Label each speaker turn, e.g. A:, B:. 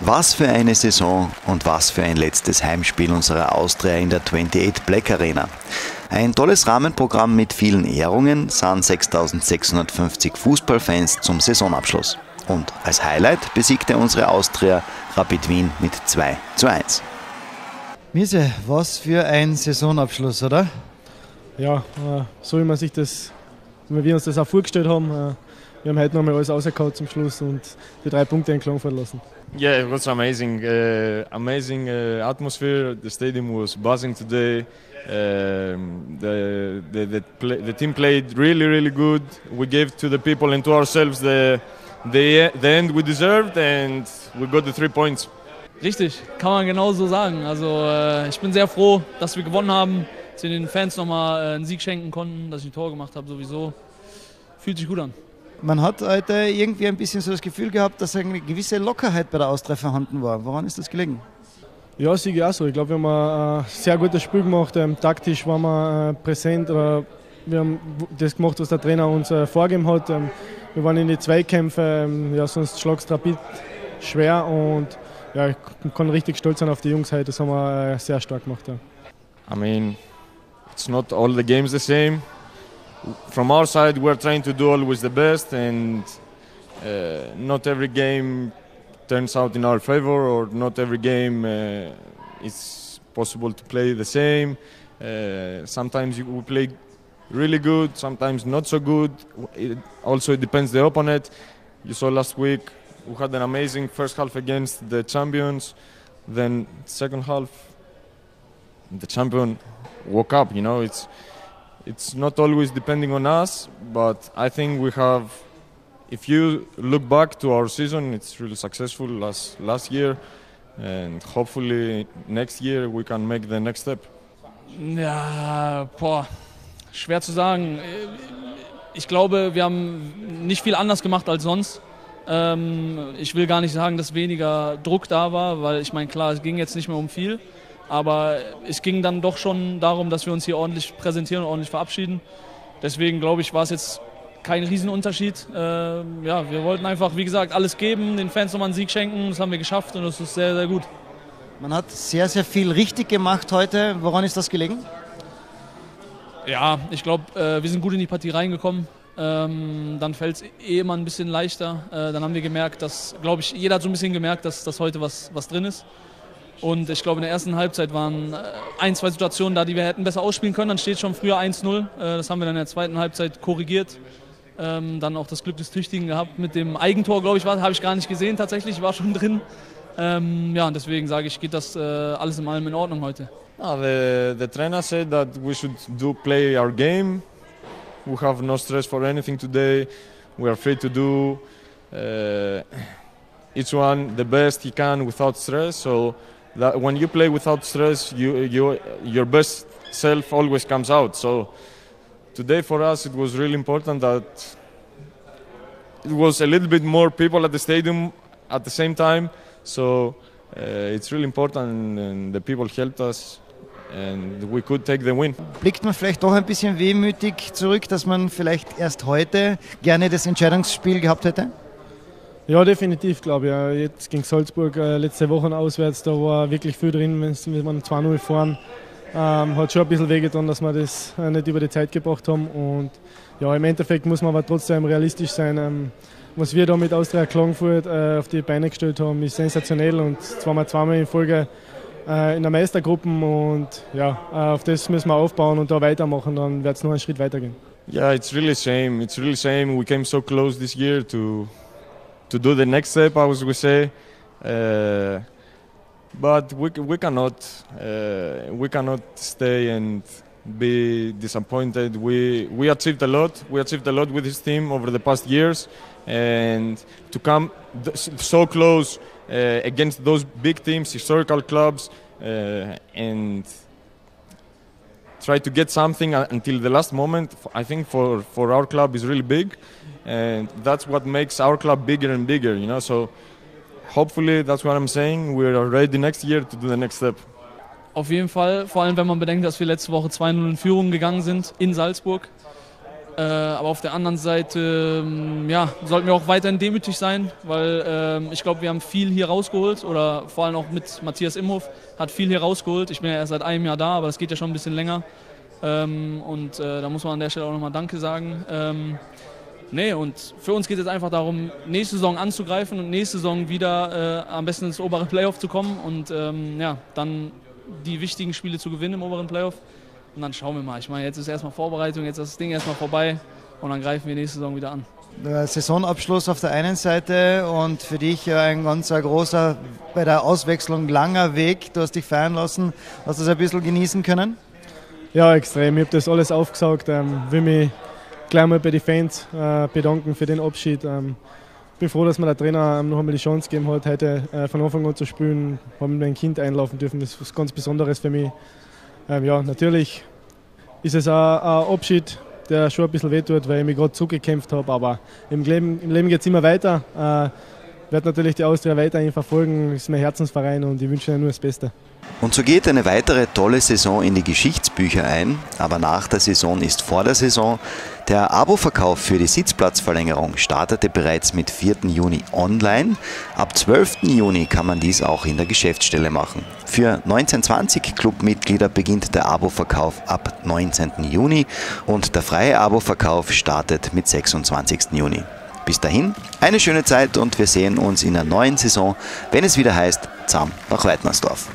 A: Was für eine Saison und was für ein letztes Heimspiel unserer Austria in der 28 Black Arena. Ein tolles Rahmenprogramm mit vielen Ehrungen sahen 6650 Fußballfans zum Saisonabschluss. Und als Highlight besiegte unsere Austria Rapid Wien mit 2 zu 1.
B: Miese, was für ein Saisonabschluss, oder?
C: Ja, äh, so wie man sich das, wie wir uns das auch vorgestellt haben. Äh, wir haben heute nochmal alles rausgehauen zum Schluss und die drei Punkte in Klangfurt lassen.
D: Yeah, it was amazing. Uh, amazing uh, atmosphere. The stadium was buzzing today. Um, the, the, the, play, the, team played really, really good. We gave to the people and to ourselves the, the, the end we deserved and we got the three points.
E: Richtig, kann man genau so sagen. Also ich bin sehr froh, dass wir gewonnen haben, dass wir den Fans nochmal äh, einen Sieg schenken konnten, dass ich ein Tor gemacht habe sowieso. Fühlt sich gut an.
B: Man hat heute irgendwie ein bisschen so das Gefühl gehabt, dass eine gewisse Lockerheit bei der Austria vorhanden war. Woran ist das gelegen?
C: Ja, sicher auch so. Ich glaube, wir haben ein sehr gutes Spiel gemacht. Ähm, taktisch waren wir äh, präsent. Oder wir haben das gemacht, was der Trainer uns äh, vorgegeben hat. Ähm, wir waren in die Zweikämpfe. Ähm, ja, sonst schlagst Rapid schwer. Und ja, ich kann richtig stolz sein auf die Jungs heute. Das haben wir äh, sehr stark gemacht. Ja.
D: I mean, it's not all the games the same. from our side, we're trying to do always the best, and uh, not every game turns out in our favor, or not every game uh, is possible to play the same. Uh, sometimes we play really good, sometimes not so good. It also it depends the opponent. You saw last week we had an amazing first half against the champions. Then second half, the champion woke up. You know, it's it's not always depending on us, but I think we have. If you look back to our season, it's really successful last last year, and hopefully next year we can make the next step.
E: Ja, boah, schwer zu sagen. Ich glaube, wir haben nicht viel anders gemacht als sonst. Ähm, ich will gar nicht sagen, dass weniger Druck da war, weil ich meine, klar, es ging jetzt nicht mehr um viel. Aber es ging dann doch schon darum, dass wir uns hier ordentlich präsentieren und ordentlich verabschieden. Deswegen glaube ich, war es jetzt kein Riesenunterschied. Äh, ja, wir wollten einfach, wie gesagt, alles geben, den Fans nochmal einen Sieg schenken. Das haben wir geschafft und das ist sehr, sehr gut.
B: Man hat sehr, sehr viel richtig gemacht heute. Woran ist das gelegen?
E: Ja, ich glaube, äh, wir sind gut in die Partie reingekommen. Ähm, dann fällt es eh immer ein bisschen leichter. Äh, dann haben wir gemerkt, dass, glaube ich, jeder hat so ein bisschen gemerkt, dass, dass heute was, was drin ist. Und ich glaube, in der ersten Halbzeit waren äh, ein, zwei Situationen da, die wir hätten besser ausspielen können. Dann steht schon früher 1-0. Äh, das haben wir dann in der zweiten Halbzeit korrigiert. Ähm, dann auch das Glück des Tüchtigen gehabt mit dem Eigentor, glaube ich, habe ich gar nicht gesehen tatsächlich, war schon drin. Ähm, ja, und deswegen sage ich, geht das äh, alles in allem in Ordnung heute.
D: Ah, the, the trainer said that we should do play our game. We have no stress for anything today. We are free to do uh, each one the best he can without stress. So that when you play without stress, you, you, your best self always comes out. So today for us, it was really important that it was a little bit more people at the stadium at the same time. So uh, it's really important, and the people helped us. And we could take the win.
B: Blickt man vielleicht doch ein bisschen wehmütig zurück, dass man vielleicht erst heute gerne das Entscheidungsspiel gehabt hätte?
C: Ja, definitiv, glaube ich. Jetzt gegen Salzburg äh, letzte Woche auswärts, da war wirklich viel drin, wenn man 2-0 fahren. Ähm, hat schon ein bisschen wehgetan, dass wir das äh, nicht über die Zeit gebracht haben. Und ja, im Endeffekt muss man aber trotzdem realistisch sein. Ähm, was wir da mit Austria Klagenfurt äh, auf die Beine gestellt haben, ist sensationell und zwar mal zweimal in Folge äh, in der Meistergruppen und ja, äh, auf das müssen wir aufbauen und da weitermachen, dann wird es noch einen Schritt weitergehen.
D: Yeah, it's really shame. It's really shame. We came so close this year to to do the next step, I to say. Uh, but we, we cannot uh, we cannot stay and be disappointed. We we achieved a lot. We achieved a lot with this team over the past years, and to come so close uh, against those big teams, historical clubs, uh, and try to get something uh, until the last moment. I think for for our club is really big and that's what makes our club bigger and bigger you know so hopefully that's what i'm saying we're ready next year to do the next step
E: auf jeden Fall vor allem wenn man bedenkt dass wir letzte Woche 2-0 in Führung gegangen sind in Salzburg Äh, aber auf der anderen Seite ähm, ja, sollten wir auch weiterhin demütig sein, weil äh, ich glaube, wir haben viel hier rausgeholt oder vor allem auch mit Matthias Imhoff hat viel hier rausgeholt. Ich bin ja erst seit einem Jahr da, aber das geht ja schon ein bisschen länger. Ähm, und äh, da muss man an der Stelle auch nochmal Danke sagen. Ähm, nee, und für uns geht es einfach darum, nächste Saison anzugreifen und nächste Saison wieder äh, am besten ins obere Playoff zu kommen und ähm, ja, dann die wichtigen Spiele zu gewinnen im oberen Playoff. Und dann schauen wir mal. Ich meine, jetzt ist erstmal Vorbereitung, jetzt ist das Ding erstmal vorbei und dann greifen wir nächste Saison wieder an.
B: Der Saisonabschluss auf der einen Seite und für dich ein ganz großer, bei der Auswechslung langer Weg. Du hast dich feiern lassen. Hast du das ein bisschen genießen können?
C: Ja, extrem. Ich habe das alles aufgesaugt. Ähm, will mich gleich mal bei den Fans äh, bedanken für den Abschied. Ähm, bin froh, dass mir der Trainer ähm, noch einmal die Chance gegeben hat, heute äh, von Anfang an zu spielen. Haben mein Kind einlaufen dürfen. Das ist was ganz Besonderes für mich. Ähm, ja, natürlich ist es ein, ein Abschied, der schon ein bisschen wehtut, weil ich mich gerade zugekämpft habe. Aber im Leben, im Leben geht es immer weiter. Äh, werde natürlich die Austria weiterhin verfolgen. Das ist mein Herzensverein und ich wünsche ihnen nur das Beste.
A: Und so geht eine weitere tolle Saison in die Geschichtsbücher ein, aber nach der Saison ist vor der Saison. Der Abo-Verkauf für die Sitzplatzverlängerung startete bereits mit 4. Juni online. Ab 12. Juni kann man dies auch in der Geschäftsstelle machen. Für 1920 Clubmitglieder beginnt der Abo-Verkauf ab 19. Juni und der freie Abo-Verkauf startet mit 26. Juni. Bis dahin, eine schöne Zeit und wir sehen uns in der neuen Saison, wenn es wieder heißt, Zam nach Weidnersdorf.